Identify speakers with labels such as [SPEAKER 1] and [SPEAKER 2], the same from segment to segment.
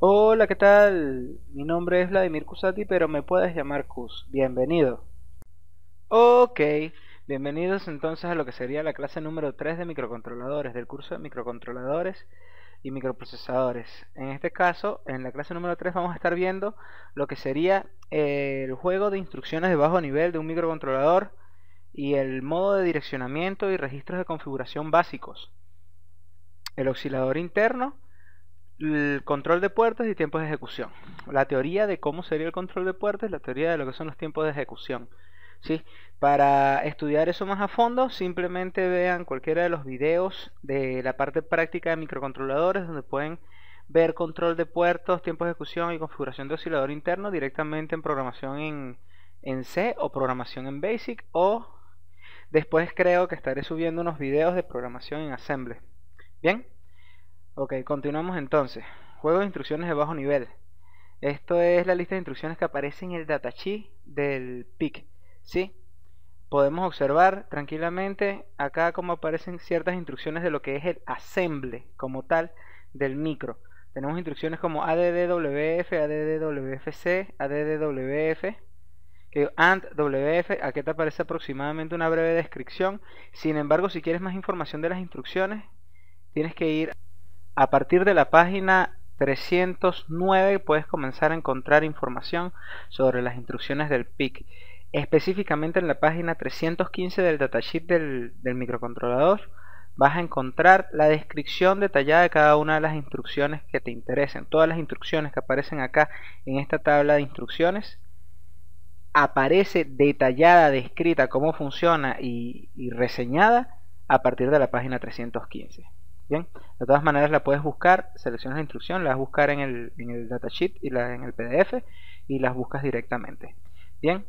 [SPEAKER 1] Hola, ¿qué tal? Mi nombre es Vladimir Cusati, pero me puedes llamar Cus. Bienvenido. Ok, bienvenidos entonces a lo que sería la clase número 3 de microcontroladores, del curso de microcontroladores y microprocesadores. En este caso, en la clase número 3 vamos a estar viendo lo que sería el juego de instrucciones de bajo nivel de un microcontrolador y el modo de direccionamiento y registros de configuración básicos. El oscilador interno el control de puertos y tiempos de ejecución. La teoría de cómo sería el control de puertos y la teoría de lo que son los tiempos de ejecución. ¿sí? Para estudiar eso más a fondo, simplemente vean cualquiera de los videos de la parte práctica de microcontroladores donde pueden ver control de puertos, tiempos de ejecución y configuración de oscilador interno directamente en programación en, en C o programación en Basic o después creo que estaré subiendo unos videos de programación en Assembly. Bien. Ok, continuamos entonces. Juego de instrucciones de bajo nivel. Esto es la lista de instrucciones que aparece en el datasheet del PIC. ¿sí? Podemos observar tranquilamente acá cómo aparecen ciertas instrucciones de lo que es el assemble como tal del micro. Tenemos instrucciones como ADDWF, ADDWFC, ADDWF, que AND WF, aquí te aparece aproximadamente una breve descripción. Sin embargo, si quieres más información de las instrucciones, tienes que ir a partir de la página 309 puedes comenzar a encontrar información sobre las instrucciones del PIC. Específicamente en la página 315 del datasheet del, microcontrolador vas a encontrar la descripción detallada de cada una de las instrucciones que te interesen. Todas las instrucciones que aparecen acá en esta tabla de instrucciones aparece detallada, descrita cómo funciona y, y reseñada a partir de la página 315. Bien, de todas maneras la puedes buscar, seleccionas la instrucción, la vas a buscar en el, en el datasheet y en el PDF y las buscas directamente. Bien,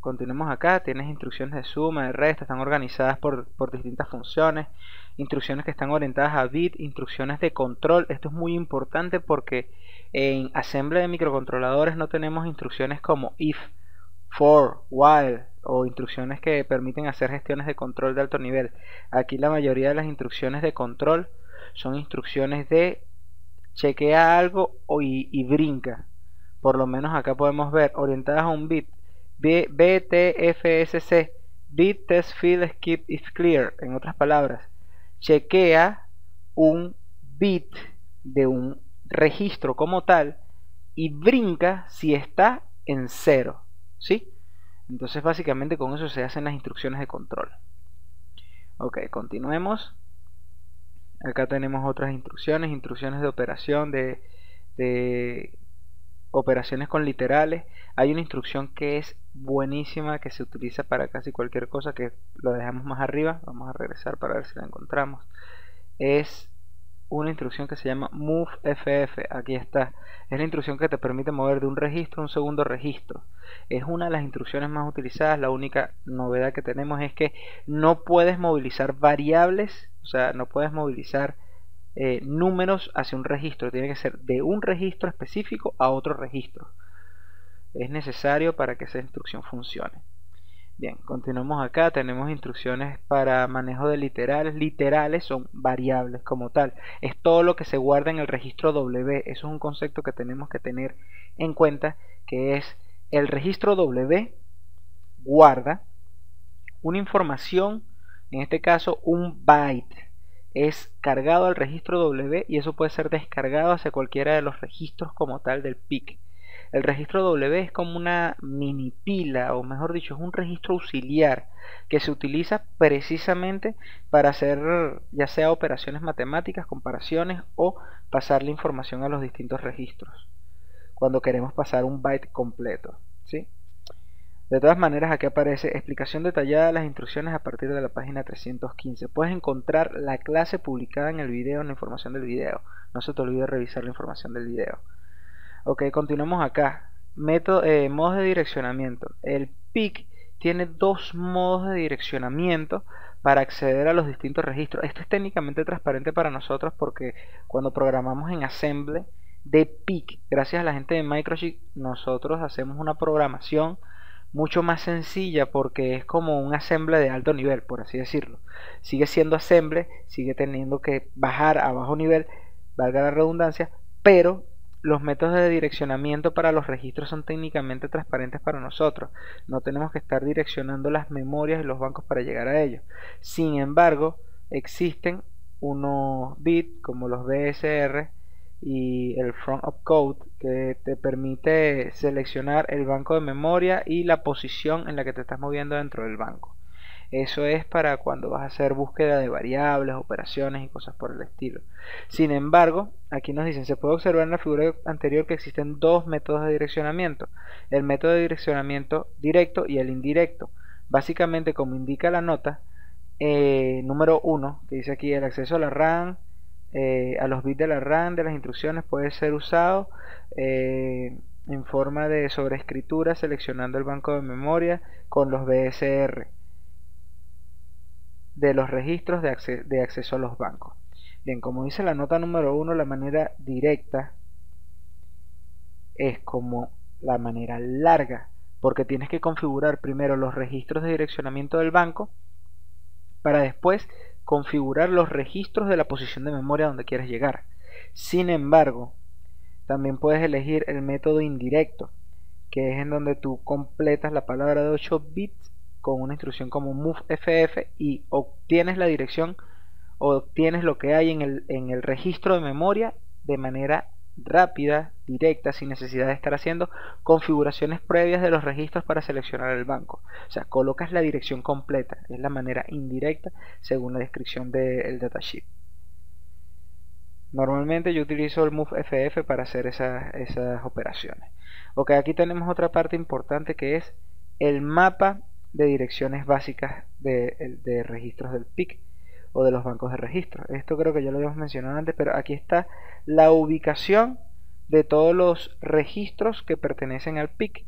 [SPEAKER 1] continuemos acá, tienes instrucciones de suma, de resta, están organizadas por, por distintas funciones, instrucciones que están orientadas a bit, instrucciones de control, esto es muy importante porque en asamblea de microcontroladores no tenemos instrucciones como if, for, while o instrucciones que permiten hacer gestiones de control de alto nivel. Aquí la mayoría de las instrucciones de control son instrucciones de chequea algo y, brinca. Por lo menos acá podemos ver orientadas a un bit. BTFSC, bit test field skip is clear. En otras palabras, chequea un bit de un registro como tal y brinca si está en cero. ¿Sí? Entonces básicamente con eso se hacen las instrucciones de control. Ok, continuemos. Acá tenemos otras instrucciones, instrucciones de operación, de, de operaciones con literales. Hay una instrucción que es buenísima, que se utiliza para casi cualquier cosa, que lo dejamos más arriba. Vamos a regresar para ver si la encontramos. Es una instrucción que se llama MoveFF. Aquí está. Es la instrucción que te permite mover de un registro a un segundo registro. Es una de las instrucciones más utilizadas. La única novedad que tenemos es que no puedes movilizar variables, o sea, no puedes movilizar eh, números hacia un registro. Tiene que ser de un registro específico a otro registro. Es necesario para que esa instrucción funcione. Bien, continuamos acá, tenemos instrucciones para manejo de literales. Literales son variables como tal. Es todo lo que se guarda en el registro W. Eso es un concepto que tenemos que tener en cuenta, que es el registro W guarda una información, en este caso un byte. Es cargado al registro W y eso puede ser descargado hacia cualquiera de los registros como tal del PIC. El registro W es como una mini pila, o mejor dicho, es un registro auxiliar que se utiliza precisamente para hacer ya sea operaciones matemáticas, comparaciones o pasar la información a los distintos registros cuando queremos pasar un byte completo. ¿sí? De todas maneras, aquí aparece explicación detallada de las instrucciones a partir de la página 315. Puedes encontrar la clase publicada en el video, en la información del video. No se te olvide revisar la información del video. Ok, continuamos acá. Método, eh, modos de direccionamiento. El PIC tiene dos modos de direccionamiento para acceder a los distintos registros. Esto es técnicamente transparente para nosotros porque cuando programamos en Assemble de PIC, gracias a la gente de Microchip, nosotros hacemos una programación mucho más sencilla porque es como un Assemble de alto nivel, por así decirlo. Sigue siendo Assemble, sigue teniendo que bajar a bajo nivel, valga la redundancia, pero los métodos de direccionamiento para los registros son técnicamente transparentes para nosotros. No tenemos que estar direccionando las memorias y los bancos para llegar a ellos. Sin embargo, existen unos bits como los BSR y el front of code que te permite seleccionar el banco de memoria y la posición en la que te estás moviendo dentro del banco. Eso es para cuando vas a hacer búsqueda de variables, operaciones y cosas por el estilo. Sin embargo, aquí nos dicen, se puede observar en la figura anterior que existen dos métodos de direccionamiento. El método de direccionamiento directo y el indirecto. Básicamente, como indica la nota, eh, número 1, que dice aquí el acceso a la RAM, eh, a los bits de la RAM de las instrucciones puede ser usado eh, en forma de sobreescritura seleccionando el banco de memoria con los BSR de los registros de, acceso a los bancos. Bien, como dice la nota número 1, la manera directa es como la manera larga, porque tienes que configurar primero los registros de direccionamiento del banco para después configurar los registros de la posición de memoria donde quieres llegar. Sin embargo, también puedes elegir el método indirecto, que es en donde tú completas la palabra de 8 bits con una instrucción como moveFF y obtienes la dirección o obtienes lo que hay en el, en el registro de memoria de manera rápida, directa, sin necesidad de estar haciendo configuraciones previas de los registros para seleccionar el banco. O sea, colocas la dirección completa, es la manera indirecta según la descripción del datasheet. Normalmente yo utilizo el MoveFF para hacer esas, esas operaciones. Ok, aquí tenemos otra parte importante que es el mapa de direcciones básicas de, registros del PIC o de los bancos de registro. Esto creo que ya lo habíamos mencionado antes, pero aquí está la ubicación de todos los registros que pertenecen al PIC.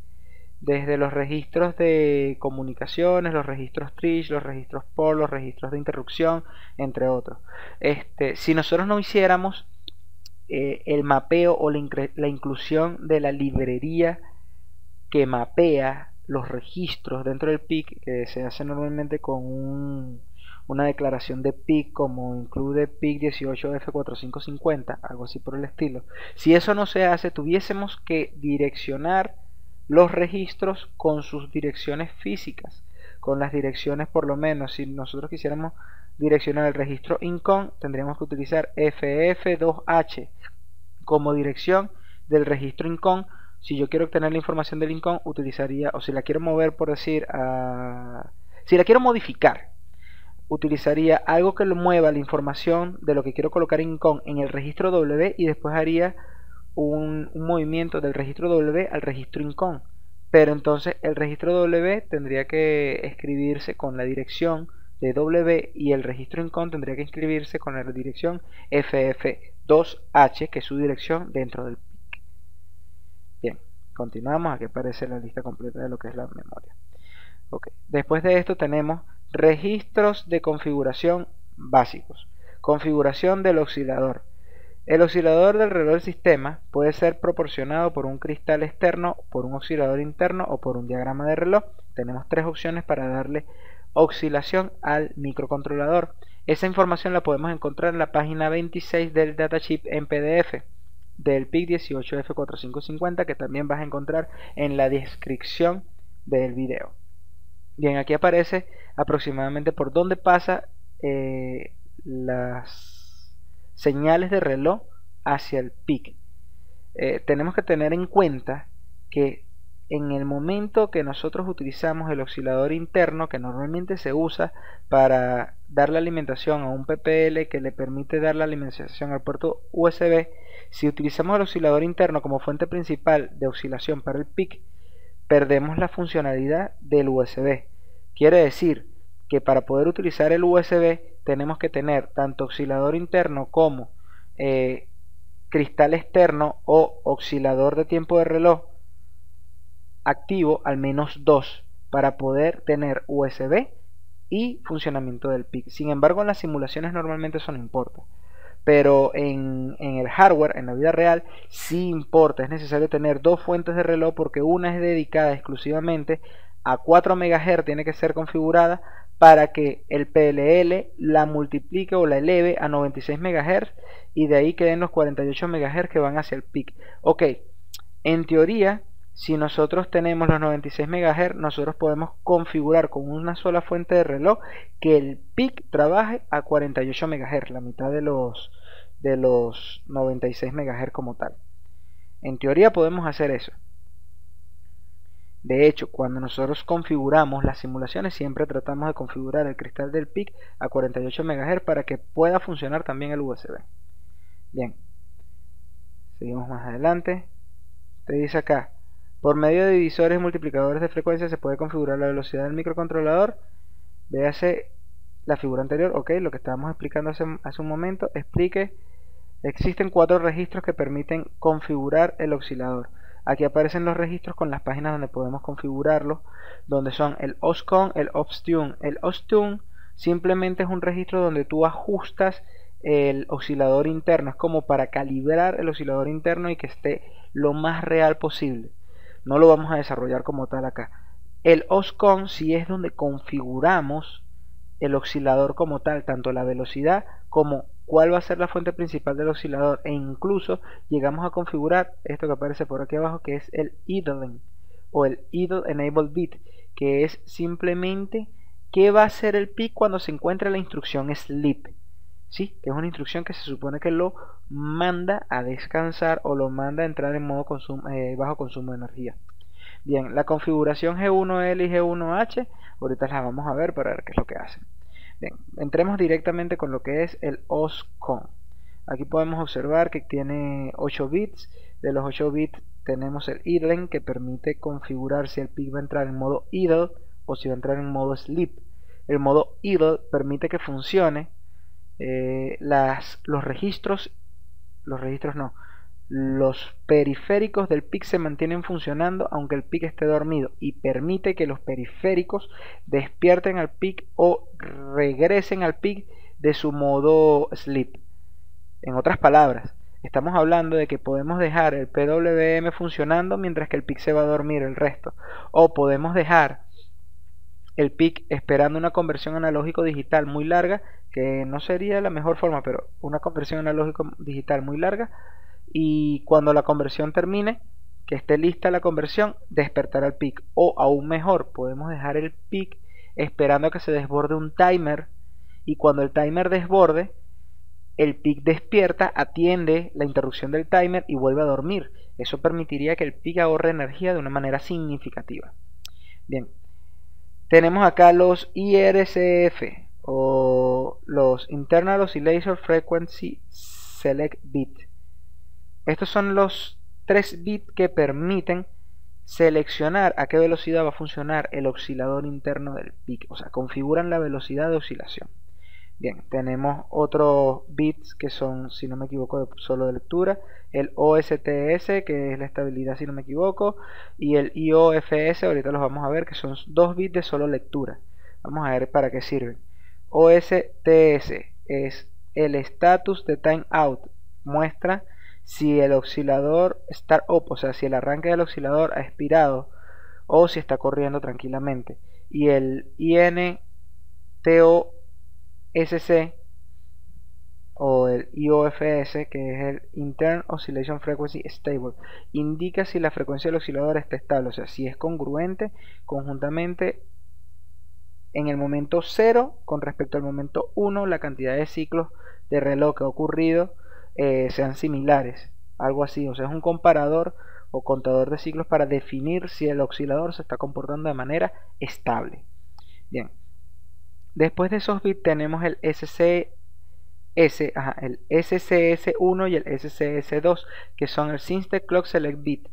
[SPEAKER 1] Desde los registros de comunicaciones, los registros TRISH, los registros POR, los registros de interrupción, entre otros. Este, si nosotros no hiciéramos eh, el mapeo o la inclusión de la librería que mapea los registros dentro del PIC, que se hace normalmente con un, una declaración de PIC como incluye PIC 18F4550, algo así por el estilo. Si eso no se hace, tuviésemos que direccionar los registros con sus direcciones físicas, con las direcciones por lo menos, si nosotros quisiéramos direccionar el registro INCON, tendríamos que utilizar FF2H como dirección del registro INCON. Si yo quiero obtener la información del INCON, utilizaría, o si la quiero mover por decir, a... si la quiero modificar, utilizaría algo que lo mueva la información de lo que quiero colocar en INCON en el registro W y después haría un, movimiento del registro W al registro INCON. Pero entonces el registro W tendría que escribirse con la dirección de W y el registro INCON tendría que inscribirse con la dirección FF2H, que es su dirección dentro del continuamos. Aquí aparece la lista completa de lo que es la memoria. Después de esto tenemos Registros de configuración básicos. Configuración del oscilador. El oscilador del reloj del sistema puede ser proporcionado por un cristal externo, por un oscilador interno o por un diagrama de reloj. Tenemos tres opciones para darle oscilación al microcontrolador. Esa información la podemos encontrar en la página 26 del datasheet en PDF del PIC18F4550 que también vas a encontrar en la descripción del video. Bien, aquí aparece aproximadamente por dónde pasa eh, las señales de reloj hacia el pic. Eh, tenemos que tener en cuenta que en el momento que nosotros utilizamos el oscilador interno que normalmente se usa para dar la alimentación a un PPL que le permite dar la alimentación al puerto USB, si utilizamos el oscilador interno como fuente principal de oscilación para el PIC, perdemos la funcionalidad del USB. Quiere decir que para poder utilizar el USB tenemos que tener tanto oscilador interno como eh, cristal externo o oscilador de tiempo de reloj activo al menos dos para poder tener USB y funcionamiento del PIC. Sin embargo, en las simulaciones normalmente eso no importa pero en, el hardware, en la vida real, sí importa. Es necesario tener dos fuentes de reloj porque una es dedicada exclusivamente a 4 MHz, tiene que ser configurada para que el PLL la multiplique o la eleve a 96 MHz y de ahí queden los 48 MHz que van hacia el PIC. Ok, en teoría, si nosotros tenemos los 96 MHz, nosotros podemos configurar con una sola fuente de reloj que el PIC trabaje a 48 MHz, la mitad de los, de los 96 MHz como tal. En teoría podemos hacer eso. De hecho, cuando nosotros configuramos las simulaciones, siempre tratamos de configurar el cristal del PIC a 48 MHz para que pueda funcionar también el USB. Bien, seguimos más adelante. Te dice acá, por medio de divisores y multiplicadores de frecuencia se puede configurar la velocidad del microcontrolador. Véase la figura anterior, ok, lo que estábamos explicando hace, hace un momento. Explique, existen cuatro registros que permiten configurar el oscilador. Aquí aparecen los registros con las páginas donde podemos configurarlo, donde son el OSCON, el OPSTUNE. El OSTUNE simplemente es un registro donde tú ajustas el oscilador interno, es como para calibrar el oscilador interno y que esté lo más real posible. No lo vamos a desarrollar como tal acá. El OSCON sí es donde configuramos el oscilador como tal, tanto la velocidad como cuál va a ser la fuente principal del oscilador e incluso llegamos a configurar esto que aparece por aquí abajo que es el idling o el idle enable bit que es simplemente qué va a hacer el PIC cuando se encuentra la instrucción sleep ¿sí? es una instrucción que se supone que lo manda a descansar o lo manda a entrar en modo consumo, eh, bajo consumo de energía bien la configuración G1L y G1H ahorita las vamos a ver para ver qué es lo que hacen Bien, entremos directamente con lo que es el OSCON. Aquí podemos observar que tiene 8 bits. De los 8 bits tenemos el idling que permite configurar si el PIC va a entrar en modo idle o si va a entrar en modo sleep. El modo idle permite que funcione eh, los registros, los registros no, los periféricos del PIC se mantienen funcionando aunque el PIC esté dormido y permite que los periféricos despierten al PIC o regresen al PIC de su modo sleep. En otras palabras, estamos hablando de que podemos dejar el PWM funcionando mientras que el PIC se va a dormir el resto. O podemos dejar el PIC esperando una conversión analógico digital muy larga, que no sería la mejor forma, pero una conversión analógico digital muy larga y cuando la conversión termine, que esté lista la conversión, despertar al pic. O aún mejor, podemos dejar el pic esperando a que se desborde un timer y cuando el timer desborde, el pic despierta, atiende la interrupción del timer y vuelve a dormir. Eso permitiría que el pic ahorre energía de una manera significativa. Bien, tenemos acá los IRCF o los Internal Oscillation Frequency Select Bit. Estos son los tres bits que permiten seleccionar a qué velocidad va a funcionar el oscilador interno del PIC, o sea, configuran la velocidad de oscilación. Bien, tenemos otros bits que son, si no me equivoco, solo de lectura, el OSTS, que es la estabilidad, si no me equivoco, y el IOFS, ahorita los vamos a ver, que son dos bits de solo lectura. Vamos a ver para qué sirven. OSTS es el status de timeout, muestra si el oscilador está o sea, si el arranque del oscilador ha expirado o si está corriendo tranquilamente. Y el INTOSC o el IOFS, que es el Intern Oscillation Frequency Stable, indica si la frecuencia del oscilador está estable, o sea, si es congruente conjuntamente en el momento 0 con respecto al momento 1, la cantidad de ciclos de reloj que ha ocurrido eh, sean similares, algo así, o sea, es un comparador o contador de ciclos para definir si el oscilador se está comportando de manera estable. Bien, después de esos bits tenemos el SCS, el SCS1 y el SCS2, que son el Sync Clock Select Bit.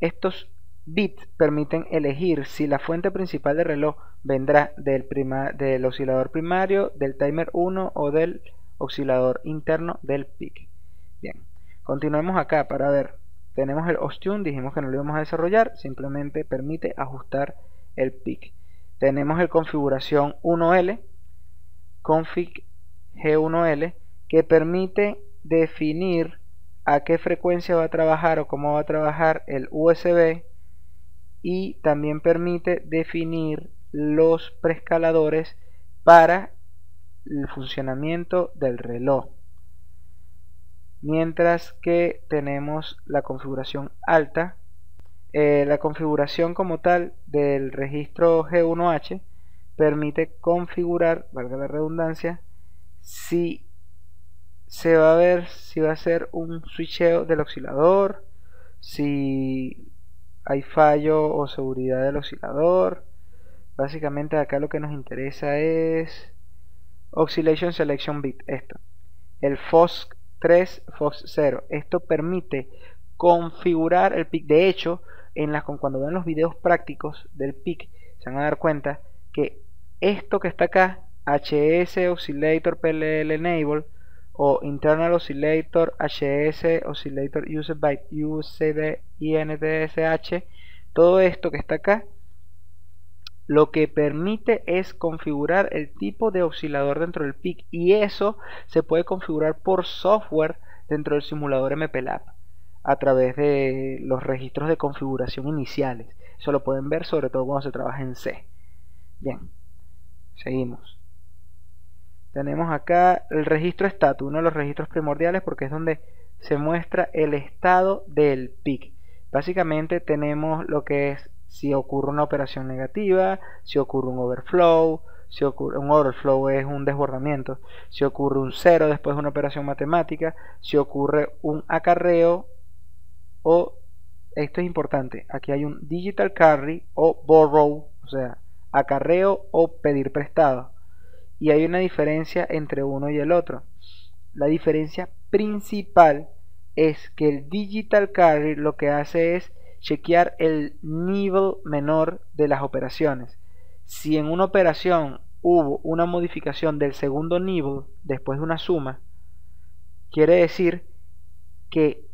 [SPEAKER 1] Estos bits permiten elegir si la fuente principal de reloj vendrá del, del oscilador primario, del timer 1 o del oscilador interno del PIC. Continuemos acá para ver. Tenemos el Ostune, dijimos que no lo íbamos a desarrollar, simplemente permite ajustar el pic. Tenemos el configuración 1L, config G1L, que permite definir a qué frecuencia va a trabajar o cómo va a trabajar el USB y también permite definir los preescaladores para el funcionamiento del reloj. Mientras que tenemos la configuración alta, eh, la configuración como tal del registro G1H permite configurar, valga la redundancia, si se va a ver si va a ser un switcheo del oscilador, si hay fallo o seguridad del oscilador. Básicamente acá lo que nos interesa es Oscillation Selection Bit, esto. El FOSC 3, FOSC 0. Esto permite configurar el PIC. De hecho, en las, cuando vean los videos prácticos del PIC, se van a dar cuenta que esto que está acá, HS Oscillator PLL Enable, o Internal Oscillator HS Oscillator Used by UCD INTSH todo esto que está acá lo que permite es configurar el tipo de oscilador dentro del PIC y eso se puede configurar por software dentro del simulador MPLAB a través de los registros de configuración iniciales. Eso lo pueden ver sobre todo cuando se trabaja en C. Bien seguimos. Tenemos acá el registro estatus, uno de los registros primordiales porque es donde se muestra el estado del PIC. Básicamente tenemos lo que es si ocurre una operación negativa, si ocurre un overflow, si ocurre un overflow es un desbordamiento, si ocurre un cero después de una operación matemática, si ocurre un acarreo o esto es importante, aquí hay un digital carry o borrow, o sea, acarreo o pedir prestado y hay una diferencia entre uno y el otro. La diferencia principal es que el digital carry lo que hace es chequear el nivel menor de las operaciones. Si en una operación hubo una modificación del segundo nivel después de una suma, quiere decir que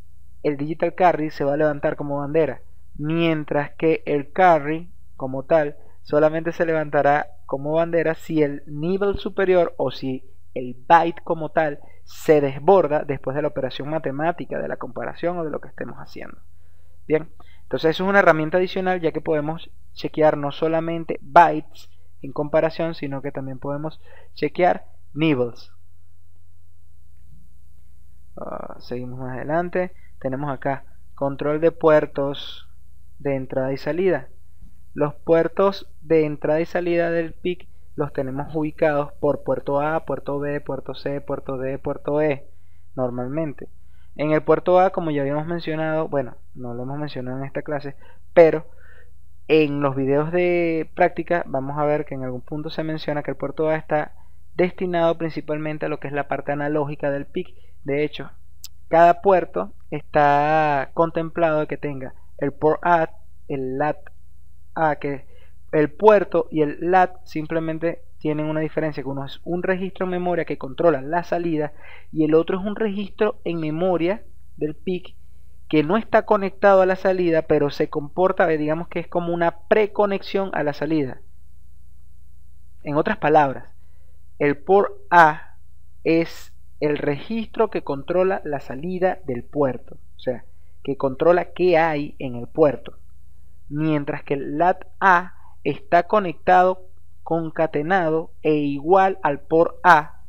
[SPEAKER 1] el digital carry se va a levantar como bandera, mientras que el carry como tal solamente se levantará como bandera si el nivel superior o si el byte como tal se desborda después de la operación matemática, de la comparación o de lo que estemos haciendo. Bien, entonces eso es una herramienta adicional ya que podemos chequear no solamente bytes en comparación, sino que también podemos chequear nibbles. Ah, seguimos más adelante. Tenemos acá control de puertos de entrada y salida. Los puertos de entrada y salida del PIC los tenemos ubicados por puerto A, puerto B, puerto C, puerto D, puerto E, normalmente. En el puerto A, como ya habíamos mencionado, bueno, no lo hemos mencionado en esta clase, pero en los videos de práctica vamos a ver que en algún punto se menciona que el puerto A está destinado principalmente a lo que es la parte analógica del PIC. De hecho, cada puerto está contemplado que tenga el port A, el LAT a que el puerto y el LAT simplemente tienen una diferencia, que uno es un registro en memoria que controla la salida y el otro es un registro en memoria del PIC que no está conectado a la salida, pero se comporta, digamos que es como una preconexión a la salida. En otras palabras, el port A es el registro que controla la salida del puerto, o sea, que controla qué hay en el puerto mientras que el LAT A está conectado, concatenado e igual al port A,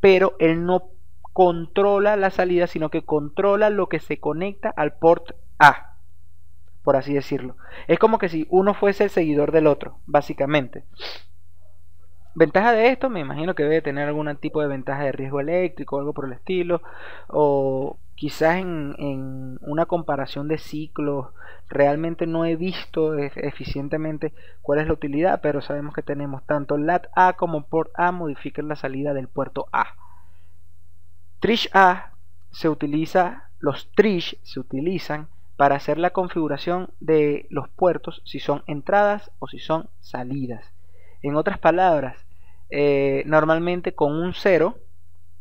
[SPEAKER 1] pero él no controla la salida, sino que controla lo que se conecta al port A, por así decirlo. Es como que si uno fuese el seguidor del otro, básicamente. Ventaja de esto, me imagino que debe tener algún tipo de ventaja de riesgo eléctrico algo por el estilo, o quizás en, una comparación de ciclos realmente no he visto eficientemente cuál es la utilidad pero sabemos que tenemos tanto lat A como port A modifican la salida del puerto A. Trish A se utiliza los trish se utilizan para hacer la configuración de los puertos si son entradas o si son salidas. En otras palabras eh, normalmente con un 0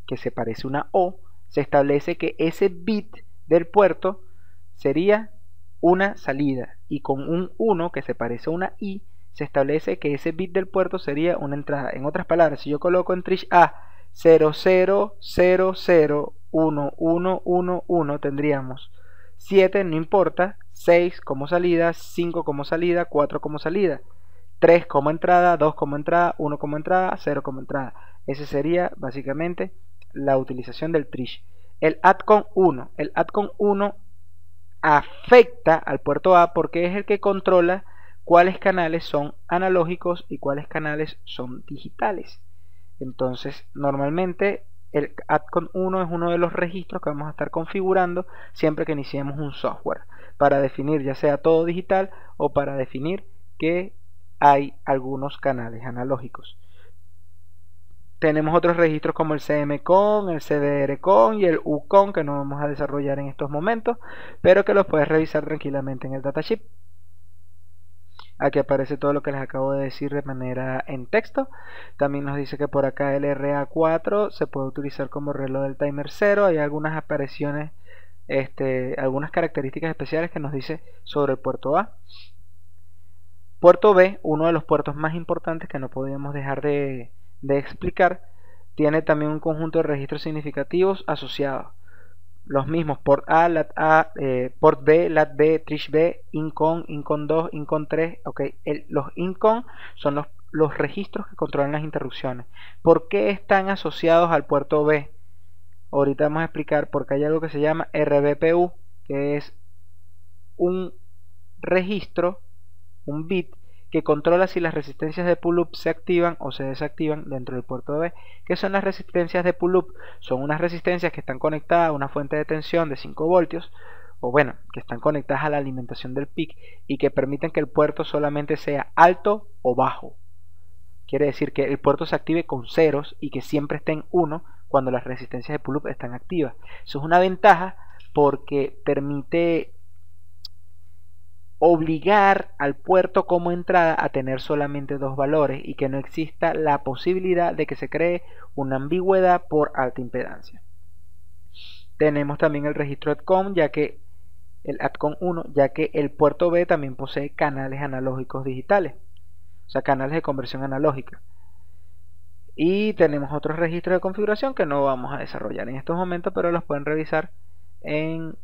[SPEAKER 1] que se parece a una O se establece que ese bit del puerto sería una salida y con un 1 que se parece a una i se establece que ese bit del puerto sería una entrada. En otras palabras, si yo coloco en trish A 00001111 tendríamos 7 no importa, 6 como salida, 5 como salida, 4 como salida. 3 como entrada, 2 como entrada, 1 como entrada, 0 como entrada. Esa sería básicamente la utilización del trish. El ADCON 1. El ADCON 1 afecta al puerto A porque es el que controla cuáles canales son analógicos y cuáles canales son digitales. Entonces, normalmente el ADCON 1 es uno de los registros que vamos a estar configurando siempre que iniciemos un software para definir ya sea todo digital o para definir que hay algunos canales analógicos. Tenemos otros registros como el CMCON, el CDRCON y el UCON que no vamos a desarrollar en estos momentos, pero que los puedes revisar tranquilamente en el datasheet. Aquí aparece todo lo que les acabo de decir de manera en texto. También nos dice que por acá el RA4 se puede utilizar como reloj del timer 0. Hay algunas apariciones, este, algunas características especiales que nos dice sobre el puerto A. Puerto B, uno de los puertos más importantes que no podíamos dejar de, explicar, tiene también un conjunto de registros significativos asociados. Los mismos port A, LAT A, eh, port B, LAT B, Trish B, Incon, Incon 2, Incon 3. Ok, los Incon son los, los registros que controlan las interrupciones. ¿Por qué están asociados al puerto B? Ahorita vamos a explicar porque hay algo que se llama RBPU, que es un registro un bit que controla si las resistencias de pull-up se activan o se desactivan dentro del puerto B. ¿Qué son las resistencias de pull-up? Son unas resistencias que están conectadas a una fuente de tensión de 5 voltios o bueno, que están conectadas a la alimentación del PIC y que permiten que el puerto solamente sea alto o bajo. Quiere decir que el puerto se active con ceros y que siempre esté en 1 cuando las resistencias de pull-up están activas. Eso es una ventaja porque permite obligar al puerto como entrada a tener solamente dos valores y que no exista la posibilidad de que se cree una ambigüedad por alta impedancia. Tenemos también el registro ADCOM, ya que el ADCOM 1, ya que el puerto B también posee canales analógicos digitales, o sea, canales de conversión analógica. Y tenemos otros registros de configuración que no vamos a desarrollar en estos momentos, pero los pueden revisar en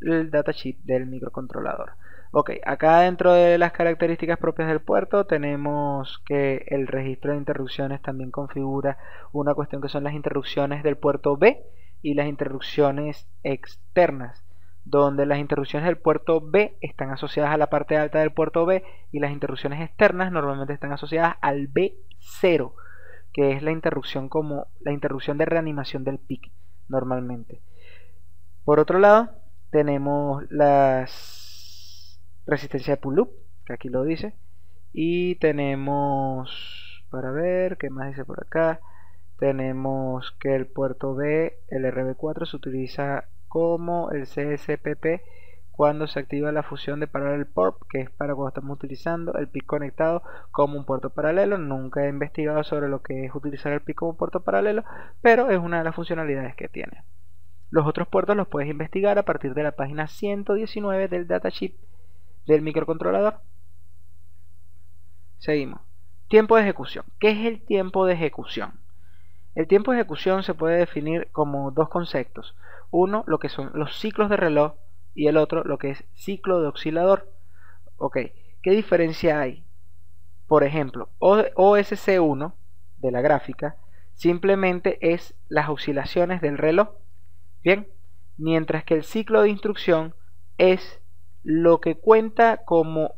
[SPEAKER 1] el datasheet del microcontrolador. Ok, acá dentro de las características propias del puerto tenemos que el registro de interrupciones también configura una cuestión que son las interrupciones del puerto B y las interrupciones externas, donde las interrupciones del puerto B están asociadas a la parte alta del puerto B y las interrupciones externas normalmente están asociadas al B0, que es la interrupción como la interrupción de reanimación del PIC normalmente. Por otro lado, tenemos las resistencia de pull-up, que aquí lo dice. Y tenemos, para ver, ¿qué más dice por acá? Tenemos que el puerto B, el RB4, se utiliza como el CSPP cuando se activa la fusión de Parallel Port, que es para cuando estamos utilizando el PIC conectado como un puerto paralelo. Nunca he investigado sobre lo que es utilizar el PIC como puerto paralelo, pero es una de las funcionalidades que tiene. Los otros puertos los puedes investigar a partir de la página 119 del datasheet del microcontrolador. Seguimos. Tiempo de ejecución. ¿Qué es el tiempo de ejecución? El tiempo de ejecución se puede definir como dos conceptos. Uno, lo que son los ciclos de reloj y el otro, lo que es ciclo de oscilador. Ok, ¿qué diferencia hay? Por ejemplo, OSC1 de la gráfica simplemente es las oscilaciones del reloj. Bien, mientras que el ciclo de instrucción es lo que cuenta como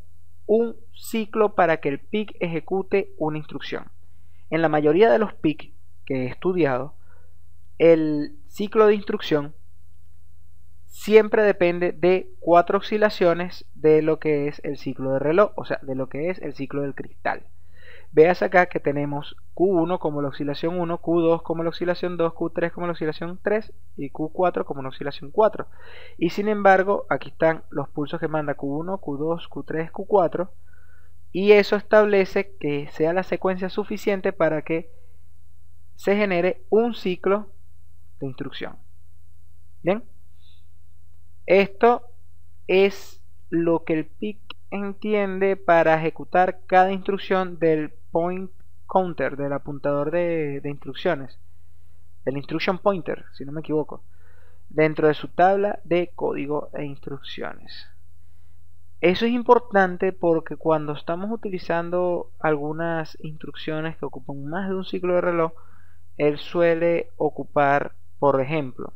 [SPEAKER 1] un ciclo para que el PIC ejecute una instrucción. En la mayoría de los PIC que he estudiado, el ciclo de instrucción siempre depende de cuatro oscilaciones de lo que es el ciclo de reloj, o sea, de lo que es el ciclo del cristal. Veas acá que tenemos Q1 como la oscilación 1, Q2 como la oscilación 2, Q3 como la oscilación 3 y Q4 como una oscilación 4. Y sin embargo, aquí están los pulsos que manda Q1, Q2, Q3, Q4. Y eso establece que sea la secuencia suficiente para que se genere un ciclo de instrucción. Bien, esto es lo que el PIC entiende para ejecutar cada instrucción del point counter, del apuntador de, instrucciones, del instruction pointer, si no me equivoco, dentro de su tabla de código e instrucciones. Eso es importante porque cuando estamos utilizando algunas instrucciones que ocupan más de un ciclo de reloj, él suele ocupar, por ejemplo,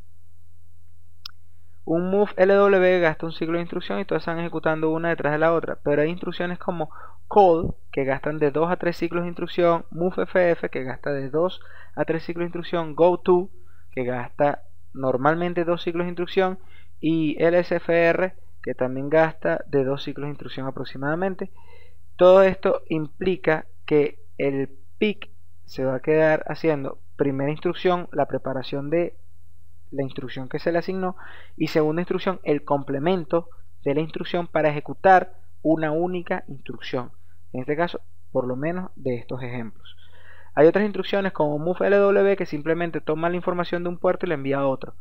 [SPEAKER 1] un move LW gasta un ciclo de instrucción y todas están ejecutando una detrás de la otra, pero hay instrucciones como call que gastan de 2 a 3 ciclos de instrucción, move FF que gasta de 2 a 3 ciclos de instrucción, go to que gasta normalmente 2 ciclos de instrucción y LSFR que también gasta de 2 ciclos de instrucción aproximadamente. Todo esto implica que el pick se va a quedar haciendo primera instrucción la preparación de la instrucción que se le asignó y segunda instrucción el complemento de la instrucción para ejecutar una única instrucción. En este caso, por lo menos de estos ejemplos. Hay otras instrucciones como move LW que simplemente toma la información de un puerto y la envía a otro.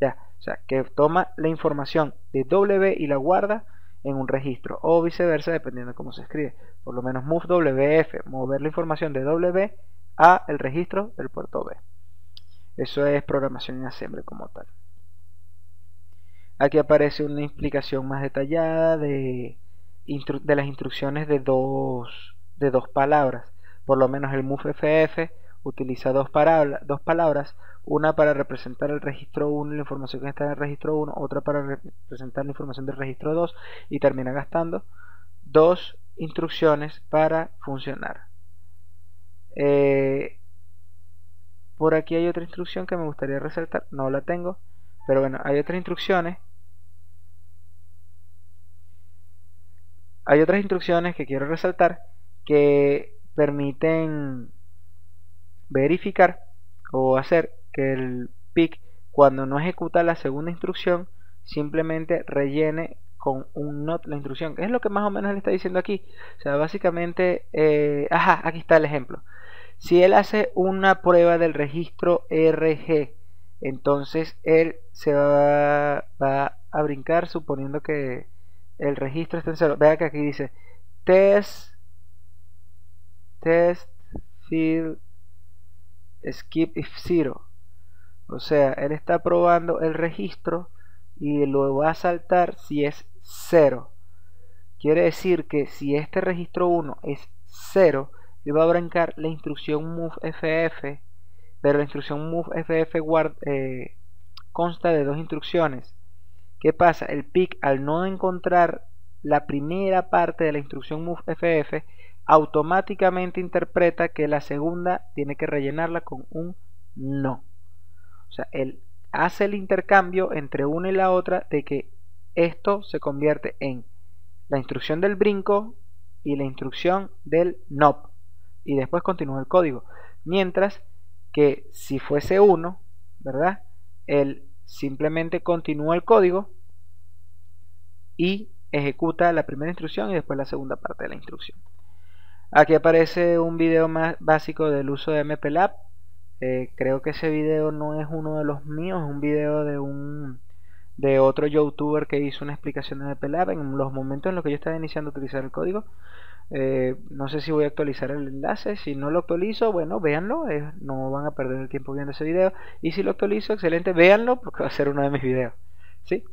[SPEAKER 1] Ya, o sea, que toma la información de W y la guarda en un registro o viceversa dependiendo de cómo se escribe. Por lo menos move WF, mover la información de W a el registro del puerto B. Eso es programación en assembly como tal. Aquí aparece una explicación más detallada de, las instrucciones de dos, de dos palabras. Por lo menos el FF utiliza dos, dos palabras, una para representar el registro 1 y la información que está en el registro 1, otra para representar la información del registro 2 y termina gastando dos instrucciones para funcionar. Eh, por aquí hay otra instrucción que me gustaría resaltar, no la tengo, pero bueno, hay otras instrucciones. Hay otras instrucciones que quiero resaltar que permiten verificar o hacer que el pick cuando no ejecuta la segunda instrucción simplemente rellene con un not la instrucción. Es lo que más o menos le está diciendo aquí. O sea básicamente eh, ajá aquí está el ejemplo si él hace una prueba del registro RG, entonces él se va, a brincar suponiendo que el registro está en cero. Vea que aquí dice test, test, field, skip if zero. O sea, él está probando el registro y lo va a saltar si es cero. Quiere decir que si este registro 1 es 0, le va a brincar la instrucción moveFF, pero la instrucción moveFF eh, consta de dos instrucciones. ¿Qué pasa? El pick al no encontrar la primera parte de la instrucción moveFF automáticamente interpreta que la segunda tiene que rellenarla con un no. O sea, él hace el intercambio entre una y la otra de que esto se convierte en la instrucción del brinco y la instrucción del no y después continúa el código. Mientras que si fuese 1, ¿verdad? Él simplemente continúa el código y ejecuta la primera instrucción y después la segunda parte de la instrucción. Aquí aparece un video más básico del uso de MPLAB. Eh, creo que ese video no es uno de los míos, es un video de un de otro youtuber que hizo una explicación de MPLAB en los momentos en los que yo estaba iniciando a utilizar el código. Eh, no sé si voy a actualizar el enlace. Si no lo actualizo, bueno, véanlo. No van a perder el tiempo viendo ese video. Y si lo actualizo, excelente, véanlo porque va a ser uno de mis videos. ¿Sí?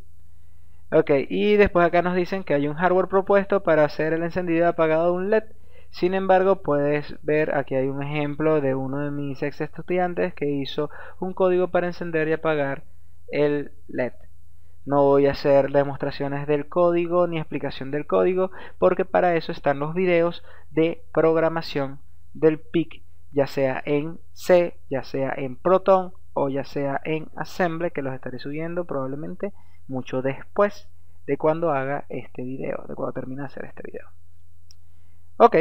[SPEAKER 1] Ok, y después acá nos dicen que hay un hardware propuesto para hacer el encendido y apagado de un LED. Sin embargo, puedes ver aquí hay un ejemplo de uno de mis ex estudiantes que hizo un código para encender y apagar el LED. No voy a hacer demostraciones del código ni explicación del código porque para eso están los videos de programación del PIC, ya sea en C, ya sea en Proton o ya sea en Assembly que los estaré subiendo probablemente mucho después de cuando haga este video, de cuando termine de hacer este video. Ok.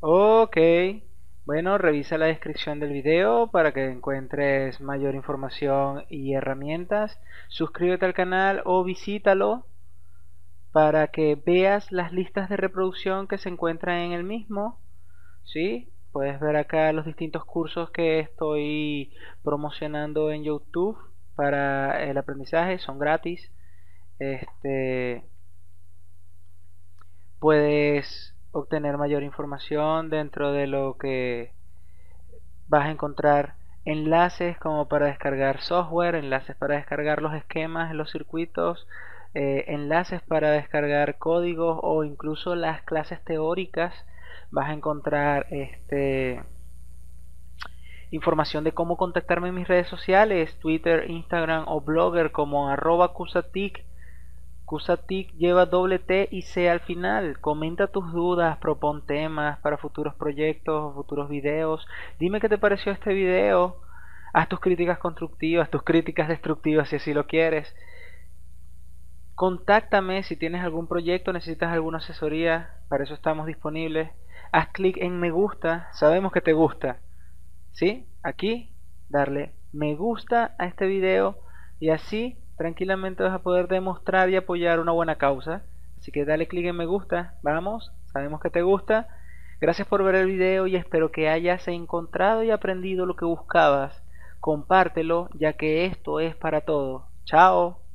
[SPEAKER 1] Ok. Bueno, revisa la descripción del video para que encuentres mayor información y herramientas. Suscríbete al canal o visítalo para que veas las listas de reproducción que se encuentran en el mismo. ¿Sí? Puedes ver acá los distintos cursos que estoy promocionando en YouTube para el aprendizaje, son gratis. Este puedes obtener mayor información dentro de lo que vas a encontrar enlaces como para descargar software, enlaces para descargar los esquemas, los circuitos, eh, enlaces para descargar códigos o incluso las clases teóricas. Vas a encontrar este información de cómo contactarme en mis redes sociales, Twitter, Instagram o Blogger como arroba Kusatic. Kusatic lleva doble T y C al final. Comenta tus dudas, propon temas para futuros proyectos, futuros videos. Dime qué te pareció este video. Haz tus críticas constructivas, tus críticas destructivas si así lo quieres. Contáctame si tienes algún proyecto, necesitas alguna asesoría, para eso estamos disponibles. Haz clic en me gusta, sabemos que te gusta. ¿Sí? Aquí, darle me gusta a este video y así tranquilamente vas a poder demostrar y apoyar una buena causa. Así que dale clic en me gusta, vamos, sabemos que te gusta. Gracias por ver el video y espero que hayas encontrado y aprendido lo que buscabas compártelo ya que esto es para todos. Chao.